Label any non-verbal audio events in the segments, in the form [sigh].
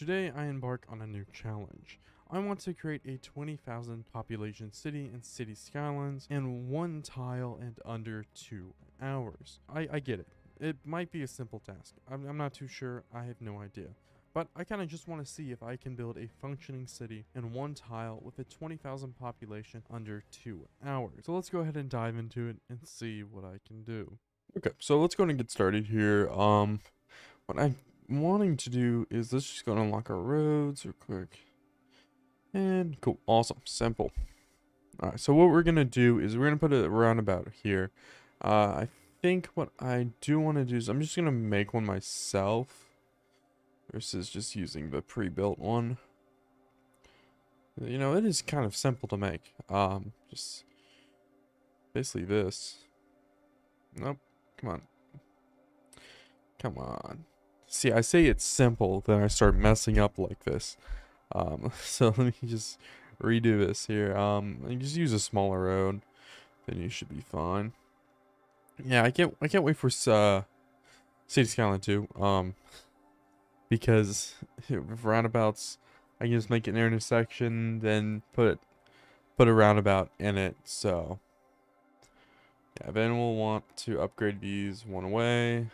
Today I embark on a new challenge. I want to create a 20,000 population city and city skylines in one tile and under two hours. I, I get it. It might be a simple task. I'm, I'm not too sure. I have no idea. But I kind of just want to see if I can build a functioning city in one tile with a 20,000 population under two hours. So let's go ahead and dive into it and see what I can do. Okay, so let's go and get started here. Um, what I'm wanting to do is let's just go and unlock our roads real quick. And cool, awesome, simple. All right, so what we're gonna do is we're gonna put a roundabout here. Uh, I think what I do want to do is I'm just gonna make one myself versus just using the pre-built one. You know, it is kind of simple to make. Um, just basically this. Nope, come on. Come on. See, I say it's simple, then I start messing up like this. Um, [laughs] so let me just redo this here. Um, just use a smaller road, then you should be fine. Yeah, I can't I can't wait for uh, City Skyline 2. Um, because [laughs] roundabouts, I can just make an intersection, then put put a roundabout in it. So yeah, then we'll want to upgrade these one away,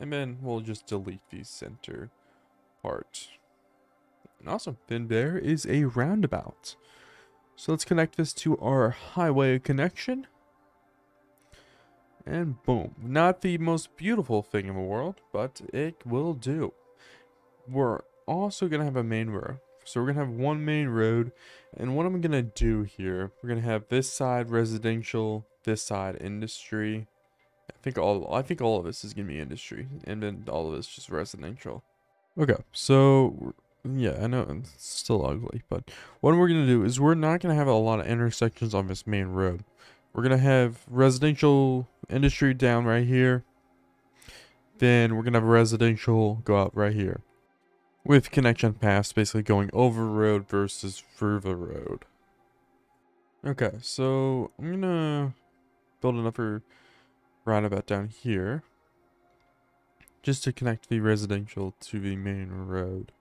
and then we'll just delete the center part. Awesome. Then there is a roundabout. So let's connect this to our highway connection. And boom. Not the most beautiful thing in the world, but it will do. We're also going to have a main road. So we're going to have one main road. And what I'm going to do here, we're going to have this side residential, this side industry. I think all I think all of this is to be industry. And then all of this just residential. Okay, so yeah, I know it's still ugly, but what we're going to do is we're not going to have a lot of intersections on this main road. We're going to have residential industry down right here. Then we're going to have residential go out right here. With connection paths basically going over road versus through the road. Okay, so I'm to build another roundabout down here. Just to connect the residential to the main road.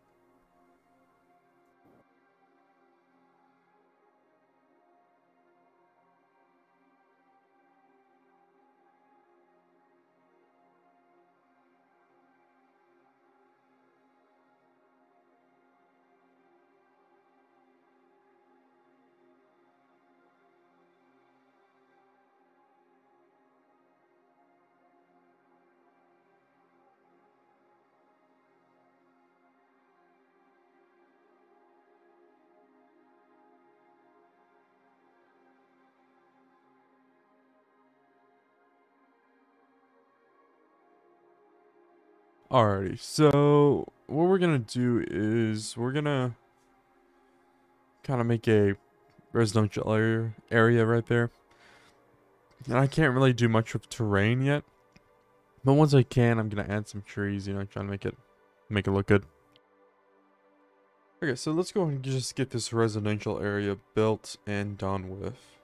Alrighty, so what we're gonna do is we're gonna kind of make a residential area, area right there. And I can't really do much with terrain yet. But once I can, I'm gonna add some trees, you know, trying to make it make it look good. Okay, so let's go and just get this residential area built and done with.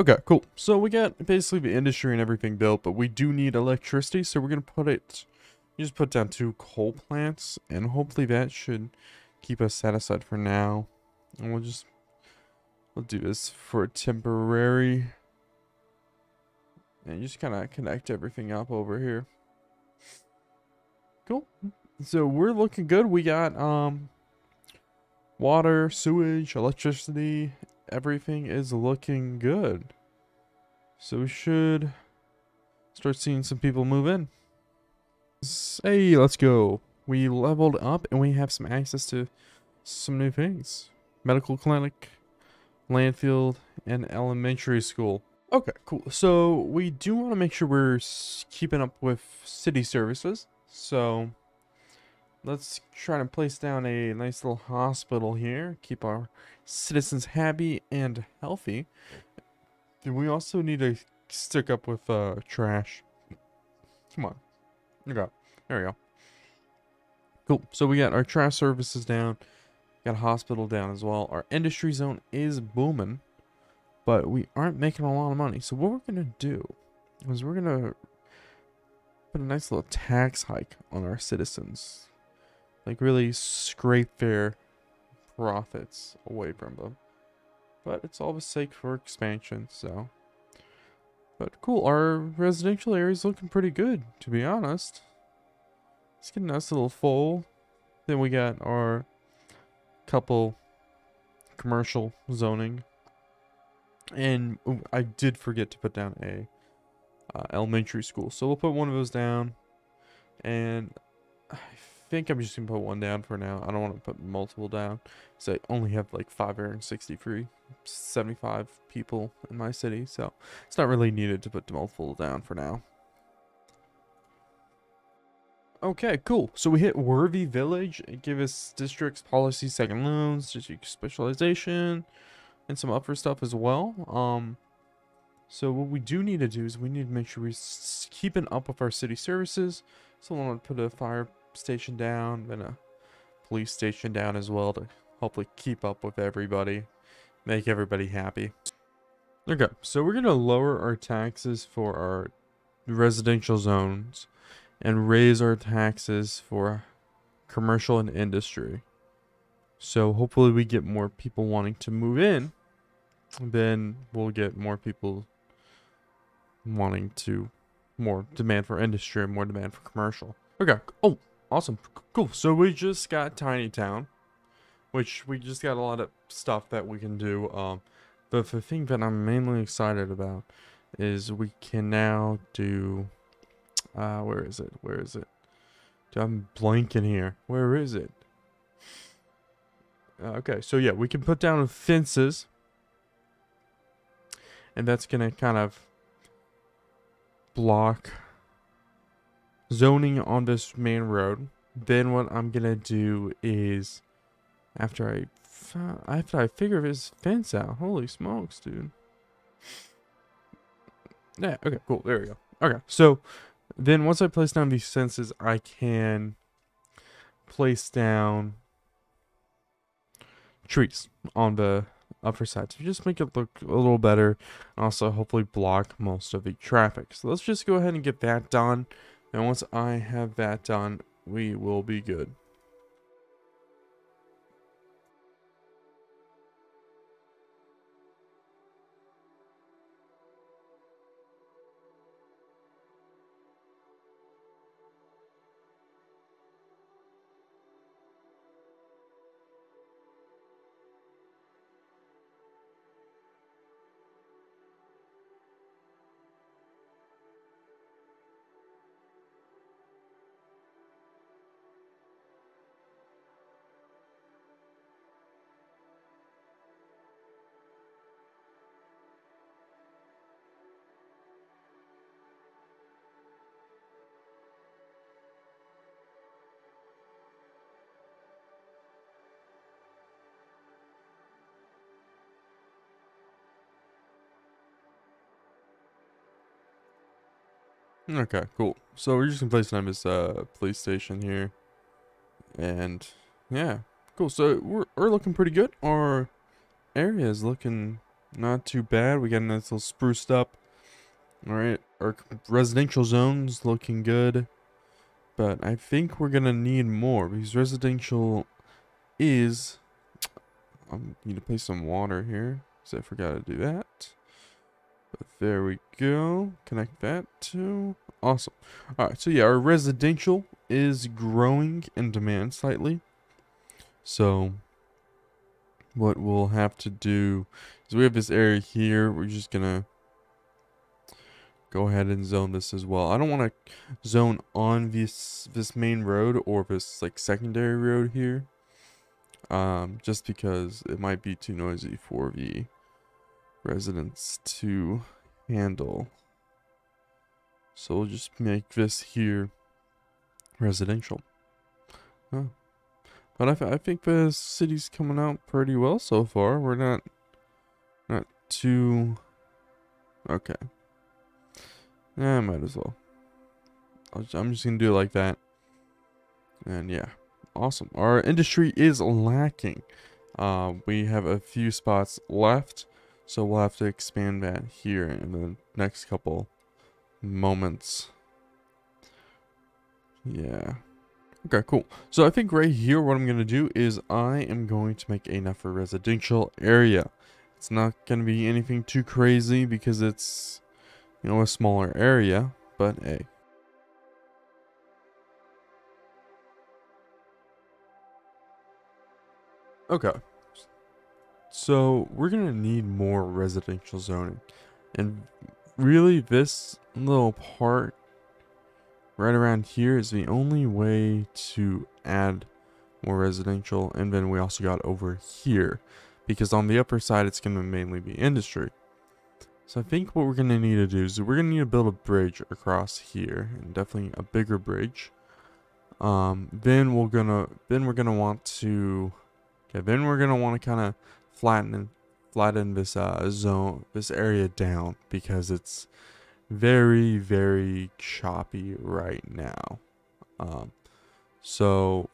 Okay, cool. So we got basically the industry and everything built, but we do need electricity, so we're going to put it, just put down two coal plants, and hopefully that should keep us satisfied for now. And we'll just, we'll do this for a temporary. And just kind of connect everything up over here. Cool. So we're looking good. We got um water, sewage, electricity, everything is looking good. So we should start seeing some people move in. Hey, let's go. We leveled up and we have some access to some new things. Medical clinic, landfill, and elementary school. Okay, cool. So we do want to make sure we're keeping up with city services. So let's try to place down a nice little hospital here. Keep our citizens happy and healthy. We also need to stick up with uh, trash. Come on. Okay. There we go. Cool. So we got our trash services down. Got a hospital down as well. Our industry zone is booming. But we aren't making a lot of money. So what we're going to do is we're going to put a nice little tax hike on our citizens. Like really scrape their profits away from them. But it's all the sake for expansion, so. But cool, our residential area is looking pretty good, to be honest. It's getting a nice little full. Then we got our couple commercial zoning. And I did forget to put down a uh, elementary school. So we'll put one of those down. And I think I'm just to put one down for now. I don't want to put multiple down. So I only have like 563, 75 people in my city. So it's not really needed to put multiple down for now. Okay, cool. So we hit Worthy Village. It give us districts, policy, second loans, district specialization, and some upper stuff as well. Um, so what we do need to do is we need to make sure we're keeping up with our city services. So I want to put a fire station down, then a police station down as well to hopefully keep up with everybody, make everybody happy. Okay, so we're going to lower our taxes for our residential zones and raise our taxes for commercial and industry. So hopefully we get more people wanting to move in. Then we'll get more people wanting to more demand for industry and more demand for commercial. Okay. Oh, awesome. Cool. So we just got Tiny Town, which we just got a lot of stuff that we can do. Um, but the thing that I'm mainly excited about is we can now do uh, where is it? Where is it? I'm blanking here. Where is it? Uh, okay, so yeah, we can put down fences. And that's going to kind of block zoning on this main road. Then what I'm to do is, after I, after I figure this fence out, holy smokes, dude. Yeah, okay, cool. There we go. Okay, so then once I place down these fences, I can place down trees on the upper side to just make it look a little better and also hopefully block most of the traffic. So let's just go ahead and get that done. And once I have that done, we will be good. Okay, cool. So we're just gonna place name this uh police station here. And yeah, cool. So we're we're looking pretty good. Our area is looking not too bad. We got a nice little spruced up. Alright. Our residential zone's looking good. But I think we're gonna need more because residential is I need to place some water here. Because I forgot to do that. There we go. Connect that to awesome. All right, so yeah, our residential is growing in demand slightly. So what we'll have to do is we have this area here. We're just gonna go ahead and zone this as well. I don't want to zone on this this main road or this like secondary road here. Um, just because it might be too noisy for the residents to handle. So we'll just make this here residential. Huh. But I, th I think the city's coming out pretty well so far. We're not not too okay. Yeah, I might as well. I'm just gonna do it like that. And yeah, awesome. Our industry is lacking. Uh, we have a few spots left, so we'll have to expand that here in the next couple moments. Yeah. Okay, cool. So I think right here what I'm going to do is I am going to make enough for residential area. It's not going to be anything too crazy because it's you know, a smaller area, but hey. Okay. So we're going to need more residential zoning. And really this little part right around here is the only way to add more residential. And then we also got over here because on the upper side, it's going to mainly be industry. So I think what we're going to need to do is we're going to need to build a bridge across here and definitely a bigger bridge. Um, then we're to, then we're to want to, okay, then we're to want to kind of flatten, flatten this, uh, zone, this area down because it's very, very choppy right now. Um, so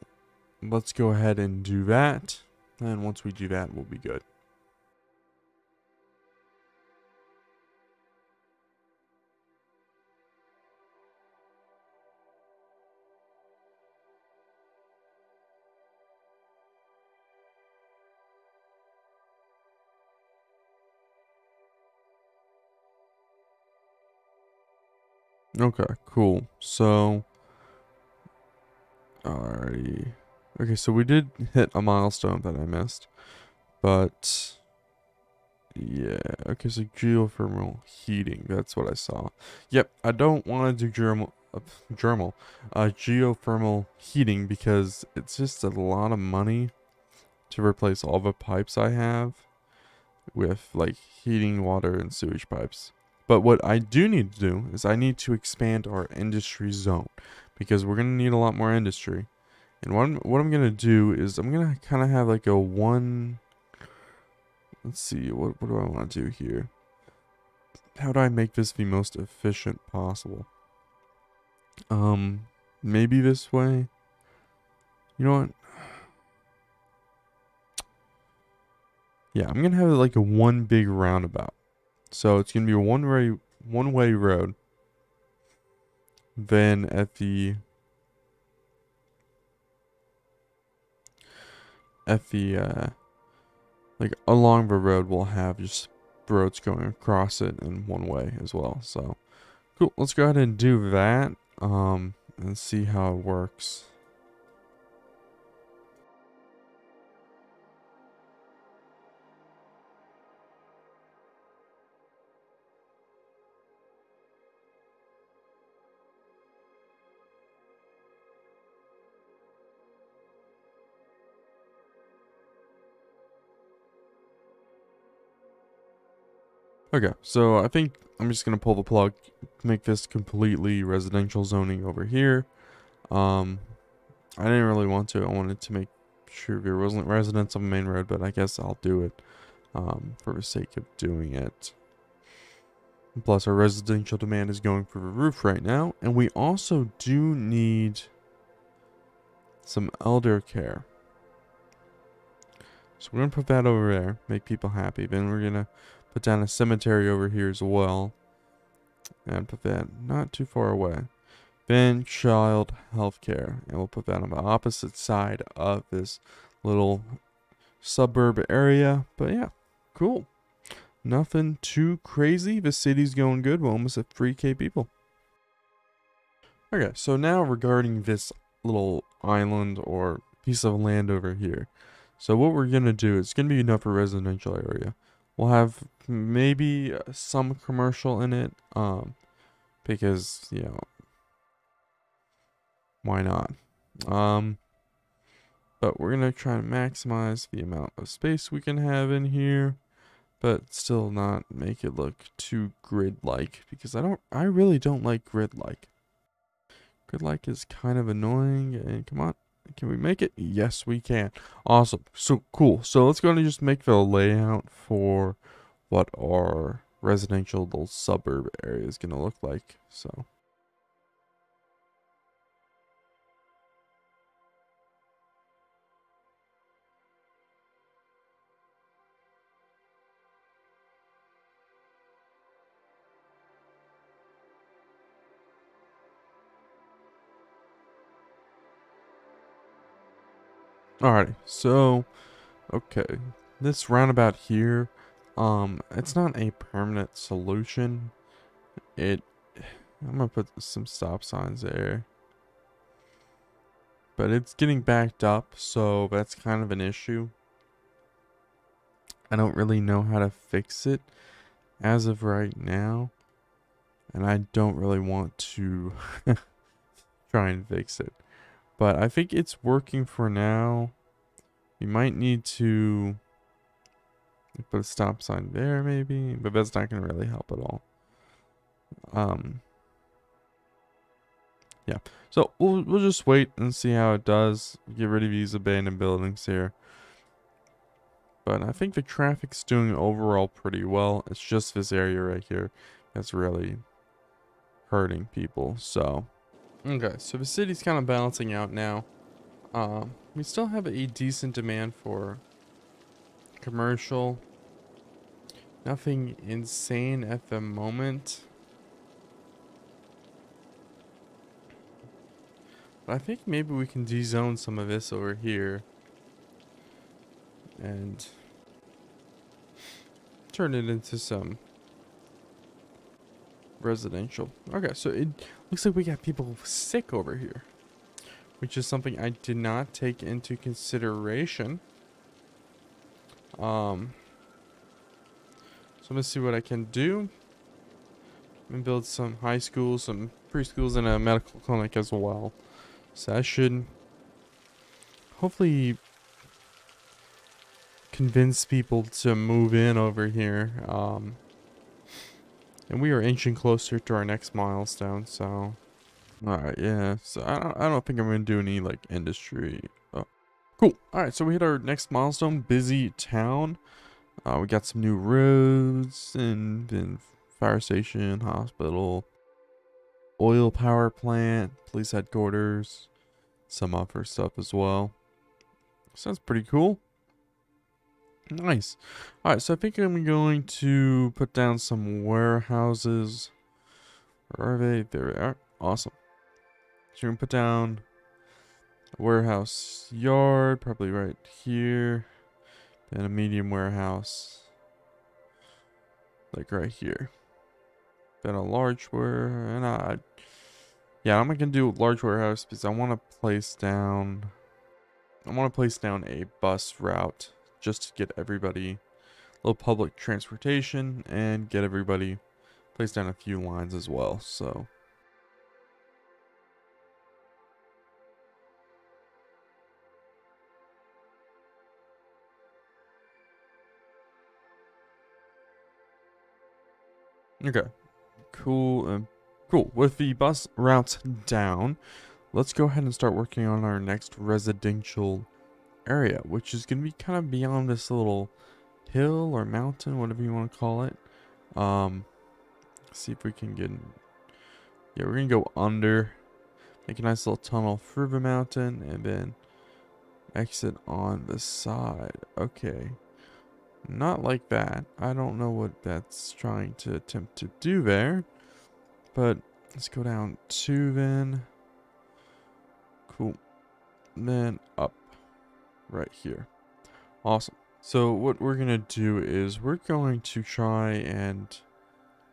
let's go ahead and do that. And once we do that, we'll be good. Okay, cool. So, alrighty. Okay, so we did hit a milestone that I missed, but yeah. Okay, so geothermal heating. That's what I saw. Yep, I don't want to do germal, uh, germal, uh, geothermal heating because it's just a lot of money to replace all the pipes I have with like heating water and sewage pipes. But what I do need to do is I need to expand our industry zone because we're going to need a lot more industry. And what I'm, what I'm going to do is I'm going to kind of have like a one, let's see, what, what do I want to do here? How do I make this the most efficient possible? Um, maybe this way. You know what? Yeah, I'm going to have like a one big roundabout. So it's going to be a one-way one-way road. Then at the at the uh like along the road we'll have just roads going across it in one way as well. So cool. Let's go ahead and do that um and see how it works. Okay, so I think I'm just going to pull the plug, make this completely residential zoning over here. Um, I didn't really want to. I wanted to make sure there wasn't residents on the main road, but I guess I'll do it um, for the sake of doing it. Plus, our residential demand is going through the roof right now. And we also do need some elder care. So we're going to put that over there, make people happy. Then we're going to Put down a cemetery over here as well. And put that not too far away. Then child healthcare. And we'll put that on the opposite side of this little suburb area. But yeah, cool. nothing too crazy. The city's going good. We're almost at 3k people. Okay, so now regarding this little island or piece of land over here. So what we're going to do, it's going to be enough for residential area. We'll have maybe some commercial in it, um, because, you know, why not? Um, but we're going to try and maximize the amount of space we can have in here, but still not make it look too grid-like, because I don't, I really don't like grid-like. Grid-like is kind of annoying, and come on, can we make it? Yes, we can. Awesome. So cool. So let's go and just make the layout for what our residential little suburb area is going to look like. So. Alrighty, so, okay, this roundabout here, um, it's not a permanent solution. It, I'm gonna put some stop signs there. But it's getting backed up, so that's kind of an issue. I don't really know how to fix it as of right now. And I don't really want to [laughs] try and fix it. But I think it's working for now. We might need to put a stop sign there maybe, but that's not going to really help at all. Um, yeah, so we'll, we'll just wait and see how it does. Get rid of these abandoned buildings here. But I think the traffic's doing overall pretty well. It's just this area right here that's really hurting people. So Okay, so the city's kind of balancing out now. Um, we still have a decent demand for commercial. Nothing insane at the moment. But I think maybe we can dezone some of this over here. And turn it into some residential. Okay, so it looks like we got people sick over here, which is something I did not take into consideration. Um, so I'm gonna see what I can do. And build some high schools, some preschools, and a medical clinic as well. So I should hopefully convince people to move in over here. Um, and we are inching closer to our next milestone, so... Alright, yeah. So I don't, I don't think I'm to do any, like, industry. Oh. Cool. Alright, so we hit our next milestone, busy town. Uh, we got some new roads and then fire station, hospital, oil power plant, police headquarters, some other stuff as well. Sounds pretty cool. Nice. Alright, so I think I'm going to put down some warehouses. Where are they? There they are. Awesome. So we're to put down warehouse yard, probably right here. Then a medium warehouse. Like right here. Then a large warehouse. And I, yeah, I'm to do a large warehouse because I want to place down... I want to place down a bus route just to get everybody a little public transportation and get everybody place down a few lines as well. So Okay, cool. Uh, cool. With the bus routes down, let's go ahead and start working on our next residential area, which is going to be kind of beyond this little hill or mountain, whatever you want to call it. Um, see if we can get, yeah, we're going to go under, make a nice little tunnel through the mountain, and then exit on the side. Okay. Not like that. I don't know what that's trying to attempt to do there. But let's go down two then. Cool. Then up right here. Awesome. So what we're going to do is we're going to try and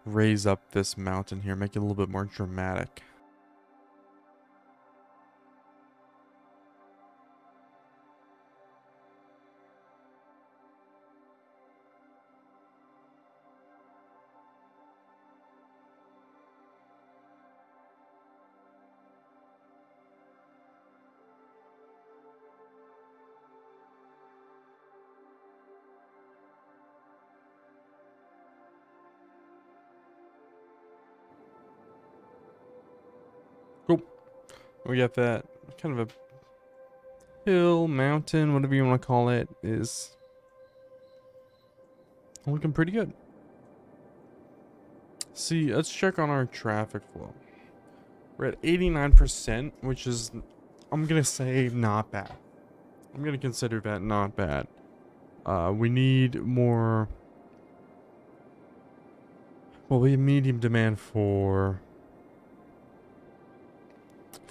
raise up this mountain here, make it a little bit more dramatic. We got that kind of a hill, mountain, whatever you want to call it, is looking pretty good. See, let's check on our traffic flow. We're at 89%, which is, I'm going to say, not bad. I'm going to consider that not bad. Uh, we need more... Well, we have medium demand for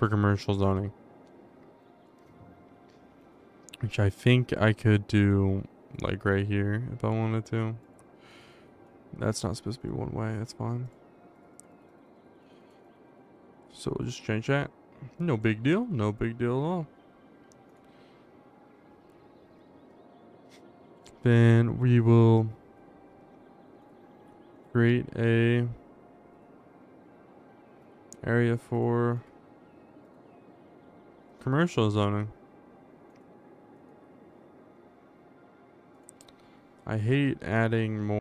for commercial zoning. Which I think I could do like right here if I wanted to. That's not supposed to be one way, that's fine. So we'll just change that. No big deal, no big deal at all. Then we will create a area for commercial zoning. I hate adding more.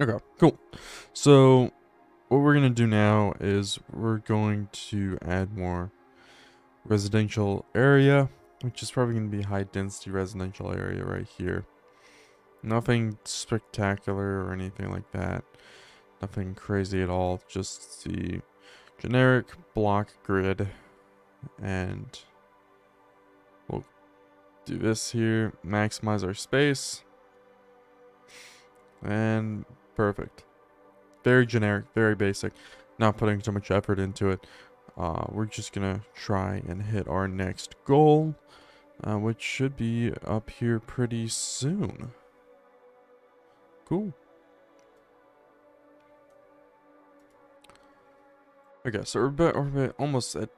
Okay, cool. So what we're going to do now is we're going to add more residential area, which is probably going to be high density residential area right here. Nothing spectacular or anything like that. Nothing crazy at all. Just the generic block grid. And we'll do this here. Maximize our space. And perfect very generic, very basic, not putting so much effort into it. Uh, we're just gonna try and hit our next goal, uh, which should be up here pretty soon. Cool. Okay, so we're, we're almost at,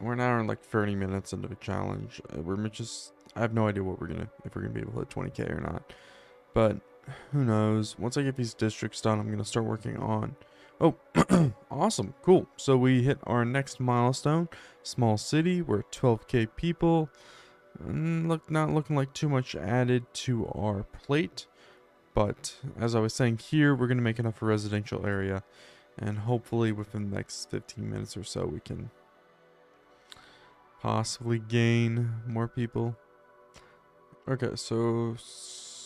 we're now in like 30 minutes into the challenge. Uh, we're just, I have no idea what we're gonna, if we're gonna be able to hit 20k or not. But who knows? Once I get these districts done, I'm going to start working on... Oh, [clears throat] awesome. Cool. So we hit our next milestone. Small city. We're 12k people. Mm, look, not looking like too much added to our plate. But as I was saying here, we're going to make enough for residential area. And hopefully within the next 15 minutes or so, we can possibly gain more people. Okay, so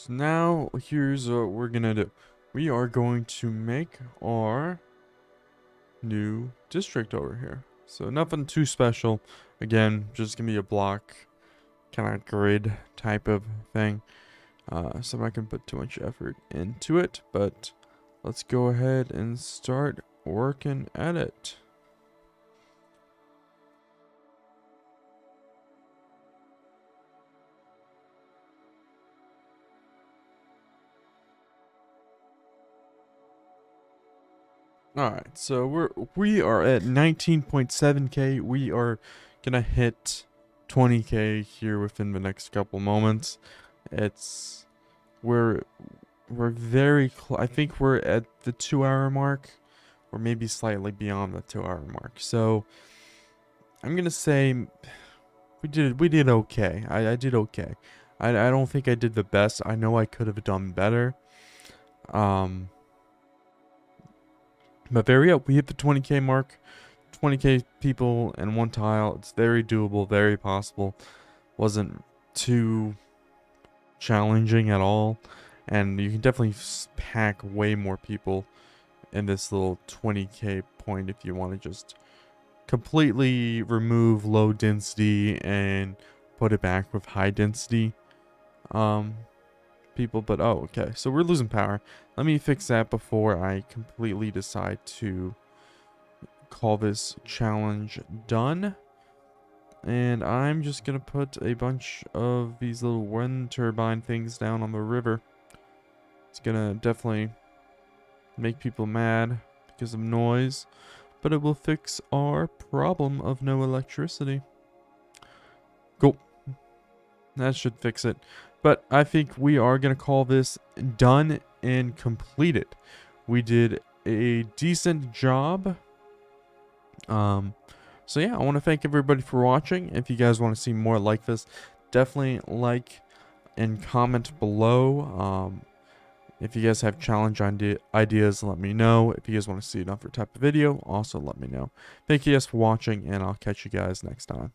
now here's what we're gonna do. We are going to make our new district over here. So nothing too special. Again, just gonna be a block kind of grid type of thing. Uh, so not gonna put too much effort into it, but let's go ahead and start working at it. All right, so we're we are at 19.7k. We are gonna hit 20k here within the next couple moments. It's we're we're very I think we're at the two hour mark, or maybe slightly beyond the two hour mark. So I'm gonna say we did we did okay. I I did okay. I I don't think I did the best. I know I could have done better. Um but there we. We hit the 20k mark. 20k people and one tile. It's very doable, very possible. Wasn't too challenging at all. And you can definitely pack way more people in this little 20k point if you want to just completely remove low density and put it back with high density um people but oh okay. So we're losing power. Let me fix that before i completely decide to call this challenge done. And i'm just gonna put a bunch of these little wind turbine things down on the river. It's gonna definitely make people mad because of noise but it will fix our problem of no electricity. Cool. That should fix it but I think we are going to call this done and completed. We did a decent job. Um, so yeah, I want to thank everybody for watching. If you guys want to see more like this, definitely like and comment below. Um, if you guys have challenge ideas, let me know. If you guys want to see another type of video, also let me know. Thank you guys for watching, and I'll catch you guys next time.